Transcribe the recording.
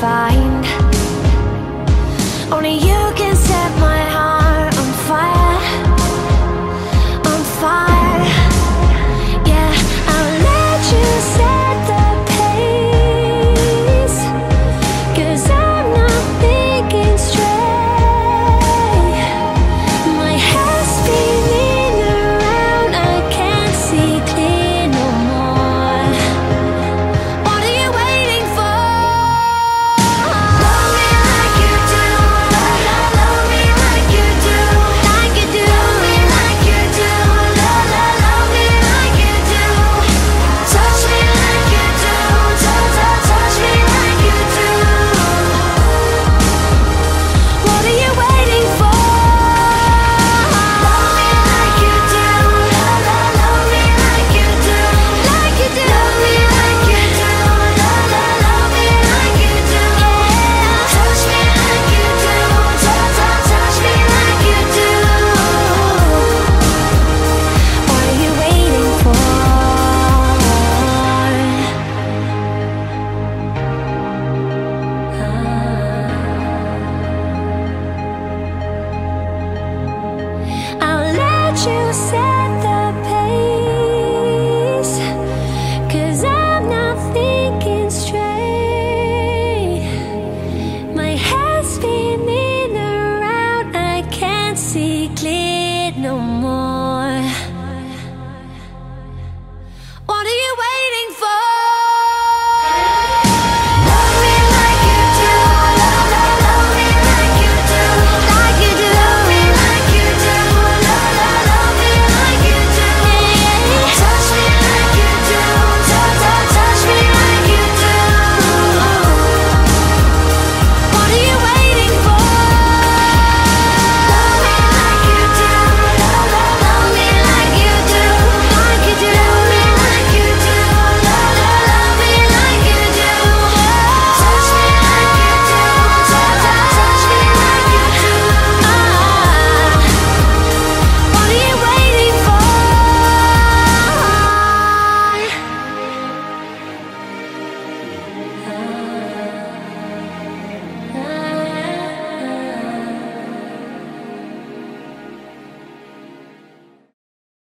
find. Only you can set my heart on fire,